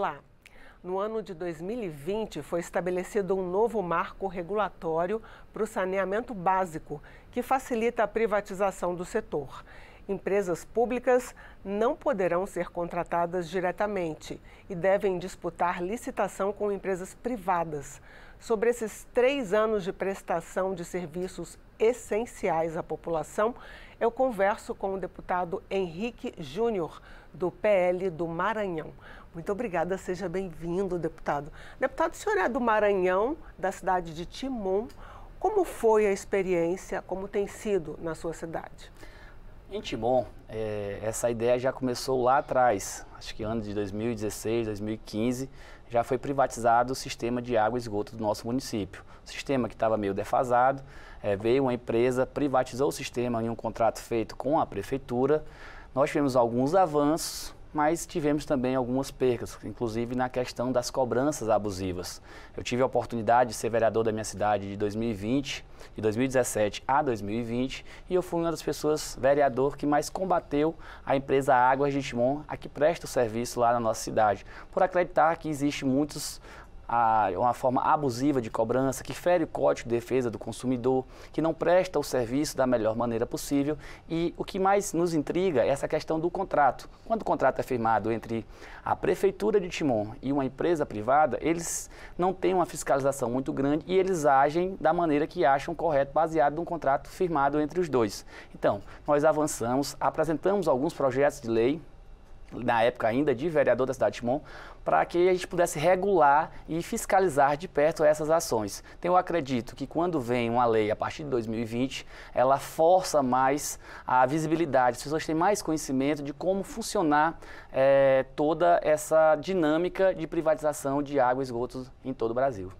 Olá. No ano de 2020, foi estabelecido um novo marco regulatório para o saneamento básico, que facilita a privatização do setor. Empresas públicas não poderão ser contratadas diretamente e devem disputar licitação com empresas privadas. Sobre esses três anos de prestação de serviços essenciais à população, eu converso com o deputado Henrique Júnior, do PL do Maranhão. Muito obrigada, seja bem-vindo, deputado. Deputado, o senhor é do Maranhão, da cidade de Timon. Como foi a experiência, como tem sido na sua cidade? Em Timon, é, essa ideia já começou lá atrás, acho que ano de 2016, 2015, já foi privatizado o sistema de água e esgoto do nosso município. O sistema que estava meio defasado, é, veio uma empresa, privatizou o sistema em um contrato feito com a prefeitura. Nós tivemos alguns avanços, mas tivemos também algumas percas, inclusive na questão das cobranças abusivas. Eu tive a oportunidade de ser vereador da minha cidade de 2020, de 2017 a 2020, e eu fui uma das pessoas, vereador, que mais combateu a empresa Águas de Timon, a que presta o serviço lá na nossa cidade, por acreditar que existe muitos a, uma forma abusiva de cobrança, que fere o Código de Defesa do Consumidor, que não presta o serviço da melhor maneira possível. E o que mais nos intriga é essa questão do contrato. Quando o contrato é firmado entre a Prefeitura de Timon e uma empresa privada, eles não têm uma fiscalização muito grande e eles agem da maneira que acham correto, baseado num contrato firmado entre os dois. Então, nós avançamos, apresentamos alguns projetos de lei na época ainda de vereador da cidade de Timon, para que a gente pudesse regular e fiscalizar de perto essas ações. Então eu acredito que quando vem uma lei a partir de 2020, ela força mais a visibilidade, as pessoas têm mais conhecimento de como funcionar é, toda essa dinâmica de privatização de água e esgotos em todo o Brasil.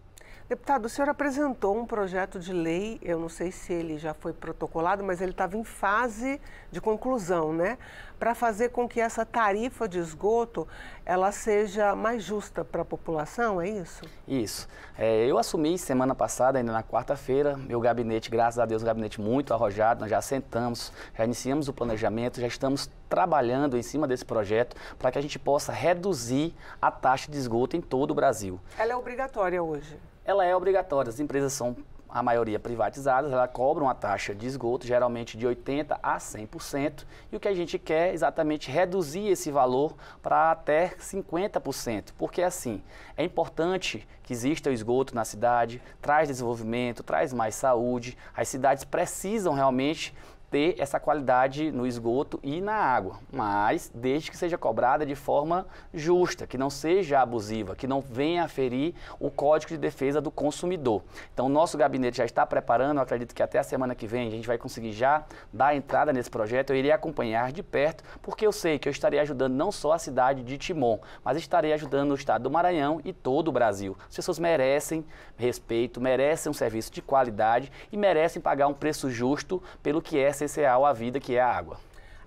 Deputado, o senhor apresentou um projeto de lei, eu não sei se ele já foi protocolado, mas ele estava em fase de conclusão, né? Para fazer com que essa tarifa de esgoto ela seja mais justa para a população, é isso? Isso. É, eu assumi semana passada, ainda na quarta-feira, meu gabinete, graças a Deus, um gabinete muito arrojado, nós já sentamos, já iniciamos o planejamento, já estamos trabalhando em cima desse projeto para que a gente possa reduzir a taxa de esgoto em todo o Brasil. Ela é obrigatória hoje? Ela é obrigatória. As empresas são a maioria privatizadas, ela cobra uma taxa de esgoto, geralmente de 80% a 100%, e o que a gente quer é exatamente reduzir esse valor para até 50%, porque assim, é importante que exista o esgoto na cidade, traz desenvolvimento, traz mais saúde, as cidades precisam realmente ter essa qualidade no esgoto e na água, mas desde que seja cobrada de forma justa, que não seja abusiva, que não venha a ferir o Código de Defesa do Consumidor. Então, nosso gabinete já está preparando, acredito que até a semana que vem a gente vai conseguir já dar entrada nesse projeto. Eu irei acompanhar de perto, porque eu sei que eu estarei ajudando não só a cidade de Timon, mas estarei ajudando o estado do Maranhão e todo o Brasil. As pessoas merecem respeito, merecem um serviço de qualidade e merecem pagar um preço justo pelo que é essencial à vida, que é a água.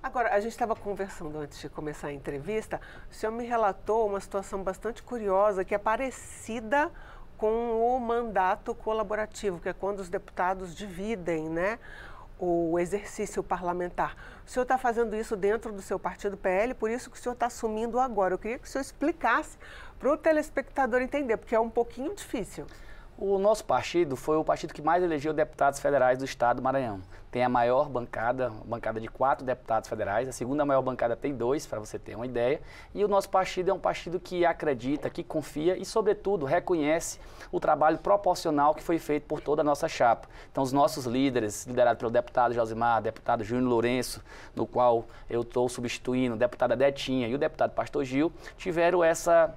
Agora, a gente estava conversando antes de começar a entrevista, o senhor me relatou uma situação bastante curiosa que é parecida com o mandato colaborativo, que é quando os deputados dividem, né? o exercício parlamentar. O senhor está fazendo isso dentro do seu partido PL, por isso que o senhor está assumindo agora. Eu queria que o senhor explicasse para o telespectador entender, porque é um pouquinho difícil. O nosso partido foi o partido que mais elegeu deputados federais do estado do Maranhão. Tem a maior bancada, bancada de quatro deputados federais, a segunda maior bancada tem dois, para você ter uma ideia. E o nosso partido é um partido que acredita, que confia e, sobretudo, reconhece o trabalho proporcional que foi feito por toda a nossa chapa. Então, os nossos líderes, liderados pelo deputado Josimar, deputado Júnior Lourenço, no qual eu estou substituindo, deputada Detinha e o deputado Pastor Gil, tiveram essa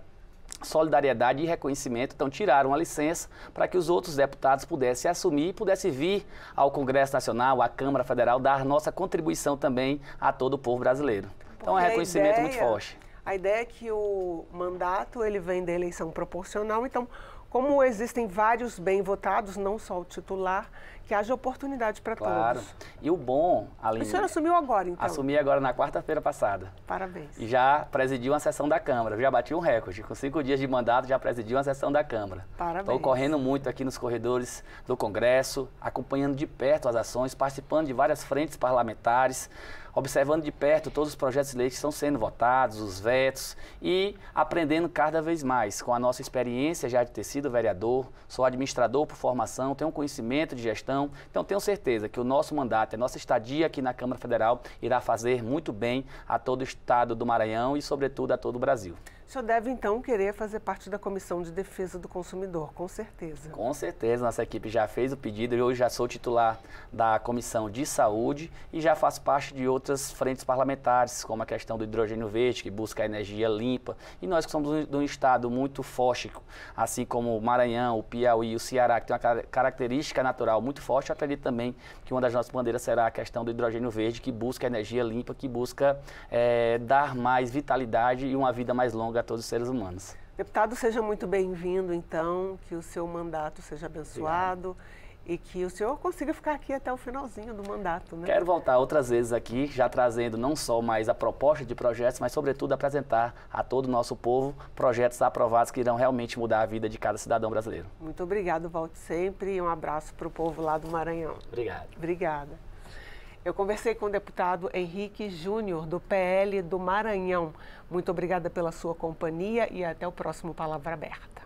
solidariedade e reconhecimento, então tiraram a licença para que os outros deputados pudessem assumir e pudessem vir ao Congresso Nacional, à Câmara Federal, dar nossa contribuição também a todo o povo brasileiro. Então é um reconhecimento ideia, muito forte. A ideia é que o mandato ele vem da eleição proporcional, então como existem vários bem votados, não só o titular, que haja oportunidade para claro. todos. E o bom, além... O senhor assumiu agora, então? Assumi agora na quarta-feira passada. Parabéns. E já presidi uma sessão da Câmara, já bati um recorde. Com cinco dias de mandato, já presidi uma sessão da Câmara. Parabéns. Estou correndo muito aqui nos corredores do Congresso, acompanhando de perto as ações, participando de várias frentes parlamentares, observando de perto todos os projetos de lei que estão sendo votados, os vetos e aprendendo cada vez mais com a nossa experiência já de ter sido vereador, sou administrador por formação, tenho um conhecimento de gestão, então tenho certeza que o nosso mandato, a nossa estadia aqui na Câmara Federal irá fazer muito bem a todo o estado do Maranhão e, sobretudo, a todo o Brasil. O senhor deve, então, querer fazer parte da Comissão de Defesa do Consumidor, com certeza. Com certeza, nossa equipe já fez o pedido e hoje já sou titular da Comissão de Saúde e já faço parte de outras frentes parlamentares, como a questão do hidrogênio verde, que busca energia limpa. E nós que somos de um estado muito fóstico, assim como o Maranhão, o Piauí o Ceará, que tem uma característica natural muito forte, eu acredito também que uma das nossas bandeiras será a questão do hidrogênio verde, que busca energia limpa, que busca é, dar mais vitalidade e uma vida mais longa a todos os seres humanos. Deputado, seja muito bem-vindo, então, que o seu mandato seja abençoado. Obrigado e que o senhor consiga ficar aqui até o finalzinho do mandato. Né? Quero voltar outras vezes aqui, já trazendo não só mais a proposta de projetos, mas sobretudo apresentar a todo o nosso povo projetos aprovados que irão realmente mudar a vida de cada cidadão brasileiro. Muito obrigado, volte sempre e um abraço para o povo lá do Maranhão. Obrigado. Obrigada. Eu conversei com o deputado Henrique Júnior, do PL do Maranhão. Muito obrigada pela sua companhia e até o próximo Palavra Aberta.